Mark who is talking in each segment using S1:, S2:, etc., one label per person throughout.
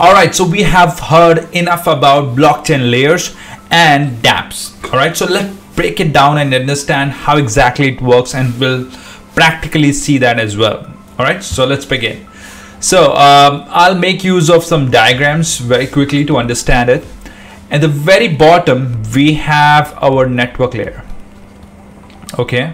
S1: All right, so we have heard enough about blockchain layers and dApps. All right, so let's break it down and understand how exactly it works and we'll practically see that as well. All right, so let's begin. So um, I'll make use of some diagrams very quickly to understand it. At the very bottom, we have our network layer. Okay,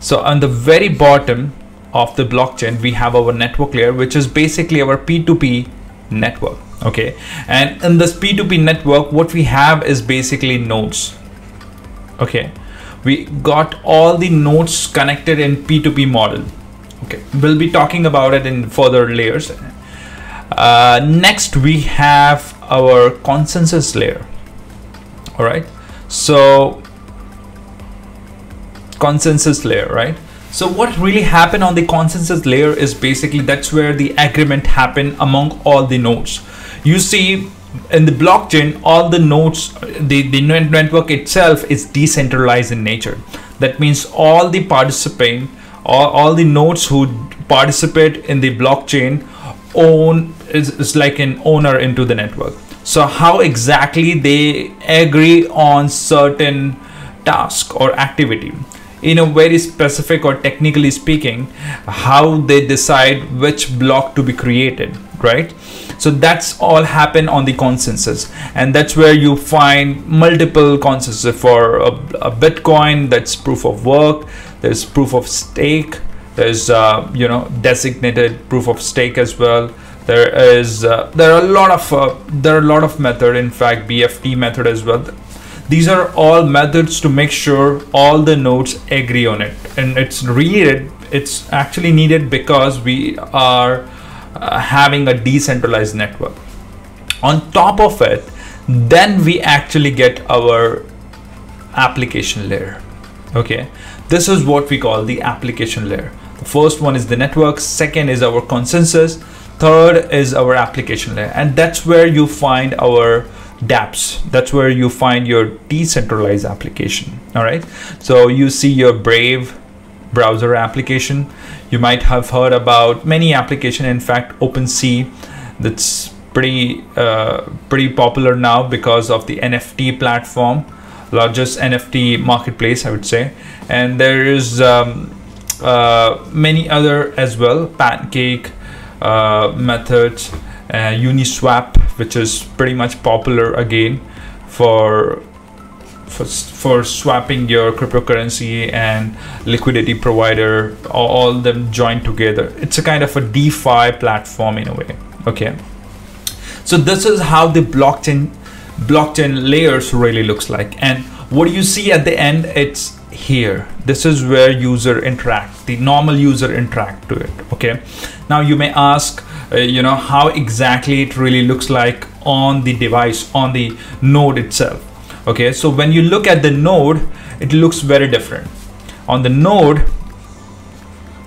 S1: so on the very bottom of the blockchain, we have our network layer, which is basically our P2P network. Okay, and in this P2P network, what we have is basically nodes. Okay, we got all the nodes connected in P2P model. Okay, we'll be talking about it in further layers. Uh, next, we have our consensus layer. All right, so consensus layer, right? So what really happened on the consensus layer is basically that's where the agreement happened among all the nodes. You see in the blockchain, all the nodes, the, the network itself is decentralized in nature. That means all the participant, all, all the nodes who participate in the blockchain own is, is like an owner into the network. So how exactly they agree on certain task or activity in a very specific or technically speaking how they decide which block to be created right? So that's all happen on the consensus. And that's where you find multiple consensus. For a, a bitcoin that's proof of work there's proof of stake there's uh, you know designated proof of stake as well. There is uh, there are a lot of uh, there are a lot of method. In fact bft method as well these are all methods to make sure all the nodes agree on it. And it's needed it's actually needed because we are uh, having a decentralized network. On top of it then we actually get our application layer. Okay? This is what we call the application layer. The first one is the network second is our consensus third is our application layer. And that's where you find our dApps. That's where you find your decentralized application. All right. So you see your Brave browser application. You might have heard about many application. In fact, OpenSea, that's pretty uh, pretty popular now because of the NFT platform, largest NFT marketplace, I would say. And there is um, uh, many other as well, Pancake uh, methods, uh, Uniswap which is pretty much popular again for for, for swapping your cryptocurrency and liquidity provider all, all them joined together. It's a kind of a defi platform in a way okay? So this is how the blockchain blockchain layers really looks like. And what do you see at the end? It's here. This is where user interact the normal user interact to it okay? Now you may ask uh, you know how exactly it really looks like on the device on the node itself. Okay so when you look at the node it looks very different. On the node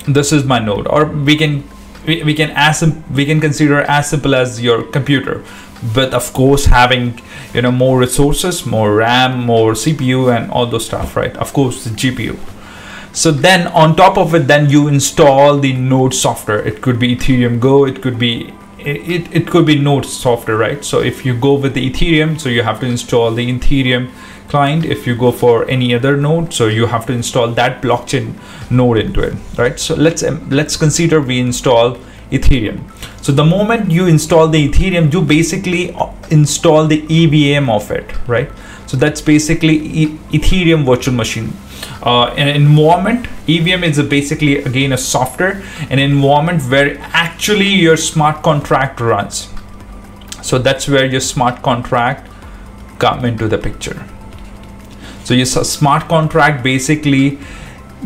S1: this is my node or we can we, we can as we can consider as simple as your computer. But of course having you know more resources more ram more cpu and all those stuff right? Of course the gpu so then on top of it then you install the node software. It could be ethereum go it could be it, it could be node software right? So if you go with the ethereum so you have to install the ethereum client. If you go for any other node so you have to install that blockchain node into it right? So let's um, let's consider we install ethereum. So the moment you install the ethereum you basically uh, install the evm of it right? So that's basically e ethereum virtual machine uh, an environment evm is basically again a software an environment where actually your smart contract runs. So that's where your smart contract come into the picture. So your smart contract basically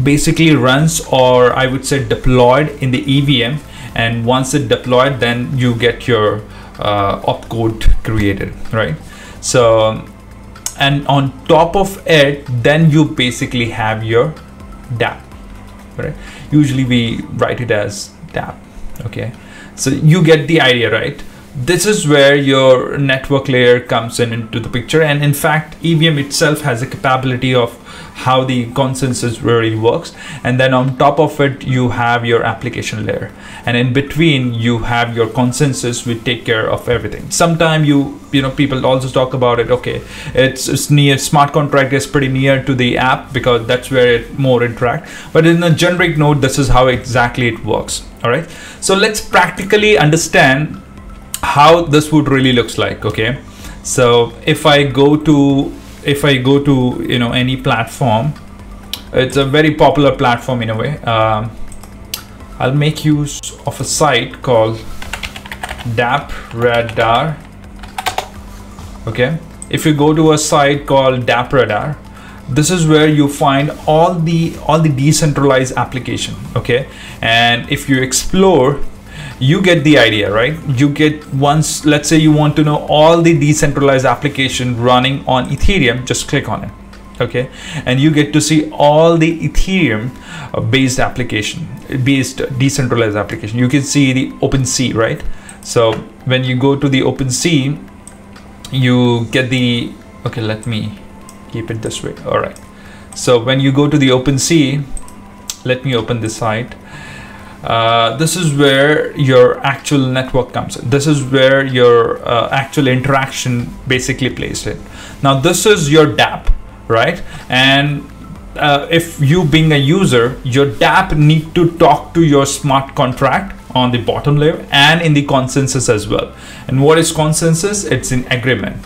S1: basically runs or i would say deployed in the evm and once it deployed then you get your uh, opcode created right? So and on top of it then you basically have your dApp right? Usually we write it as dApp okay? So you get the idea right this is where your network layer comes in into the picture. And in fact EVM itself has a capability of how the consensus really works. And then on top of it you have your application layer. And in between you have your consensus which take care of everything. Sometime you you know people also talk about it okay it's, it's near smart contract is pretty near to the app because that's where it more interact. But in a generic node this is how exactly it works. All right? So let's practically understand how this would really looks like okay? So if I go to if I go to you know any platform it's a very popular platform in a way. Um, I'll make use of a site called DAP Radar okay? If you go to a site called DappRadar this is where you find all the all the decentralized application okay? And if you explore you get the idea right? You get once let's say you want to know all the decentralized application running on ethereum just click on it okay? And you get to see all the ethereum uh, based application based decentralized application. You can see the OpenSea right? So when you go to the OpenSea you get the okay let me keep it this way all right so when you go to the OpenSea let me open this site uh, this is where your actual network comes in. This is where your uh, actual interaction basically plays it. Now this is your DApp, right? And uh, if you being a user, your DApp need to talk to your smart contract on the bottom layer and in the consensus as well. And what is consensus? It's an agreement,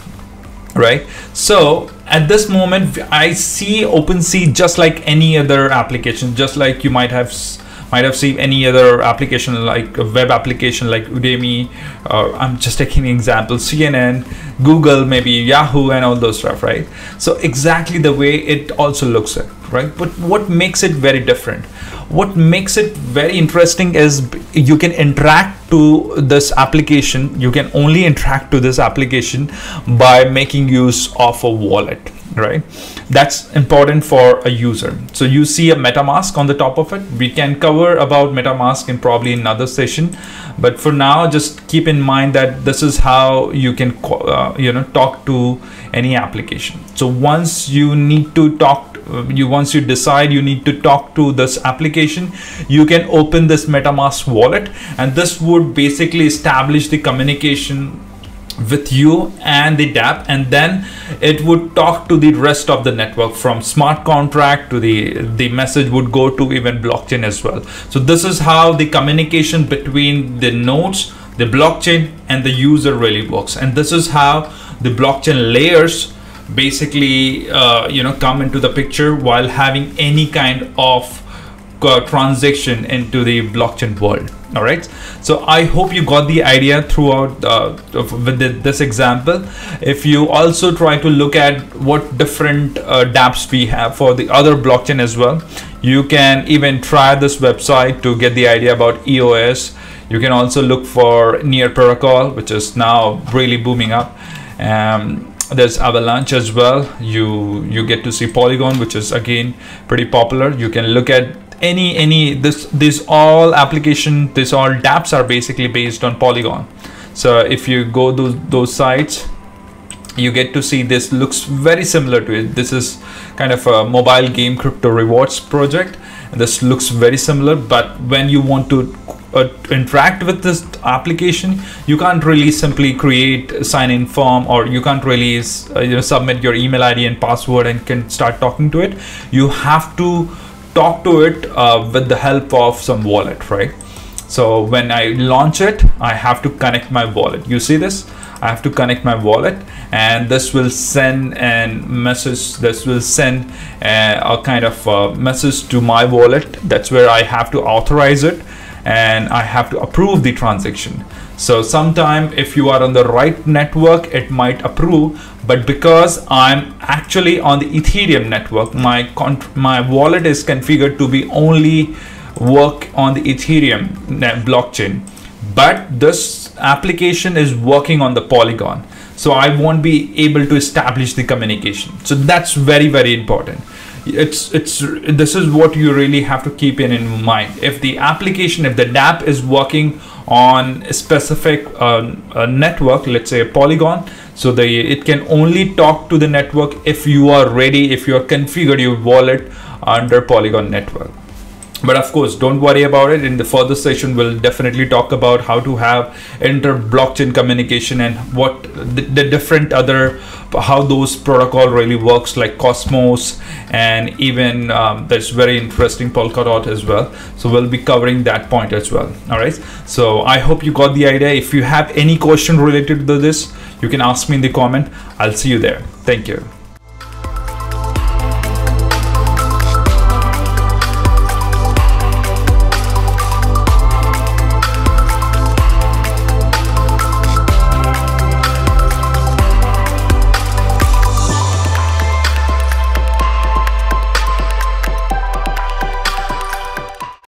S1: right? So at this moment, I see OpenSea just like any other application, just like you might have might have seen any other application like a web application like Udemy, or I'm just taking an example, CNN, Google, maybe Yahoo, and all those stuff, right? So exactly the way it also looks right? But what makes it very different? What makes it very interesting is you can interact to this application. You can only interact to this application by making use of a wallet right? That's important for a user. So you see a metamask on the top of it. We can cover about metamask in probably another session. But for now just keep in mind that this is how you can uh, you know talk to any application. So once you need to talk uh, you once you decide you need to talk to this application you can open this metamask wallet. And this would basically establish the communication with you and the DApp and then it would talk to the rest of the network from smart contract to the the message would go to even blockchain as well. So this is how the communication between the nodes the blockchain and the user really works. And this is how the blockchain layers basically uh, you know come into the picture while having any kind of uh, transaction into the blockchain world all right so i hope you got the idea throughout uh, with this example. If you also try to look at what different uh, dapps we have for the other blockchain as well you can even try this website to get the idea about eos you can also look for near protocol which is now really booming up. Um, there's avalanche as well. You you get to see polygon which is again pretty popular. You can look at any any this this all application this all dapps are basically based on polygon. So if you go those those sites you get to see this looks very similar to it. This is kind of a mobile game crypto rewards project. This looks very similar but when you want to uh, interact with this application you can't really simply create sign in form or you can't really uh, you know submit your email id and password and can start talking to it. You have to talk to it uh, with the help of some wallet, right? So when I launch it, I have to connect my wallet. You see this? I have to connect my wallet and this will send a message. This will send a, a kind of a message to my wallet. That's where I have to authorize it and I have to approve the transaction. So sometime if you are on the right network, it might approve, but because I'm actually on the Ethereum network, my my wallet is configured to be only work on the Ethereum blockchain. But this application is working on the Polygon. So I won't be able to establish the communication. So that's very, very important it's it's this is what you really have to keep in, in mind if the application if the dApp is working on a specific uh, network let's say a polygon so the it can only talk to the network if you are ready if you are configured your wallet under polygon network but of course don't worry about it. In the further session we'll definitely talk about how to have inter blockchain communication and what the, the, different other how those protocol really works like cosmos and even um, that's very interesting polkadot as well. So we'll be covering that point as well. All right? So i hope you got the idea. If you have any question related to this you can ask me in the comment. I'll see you there. Thank you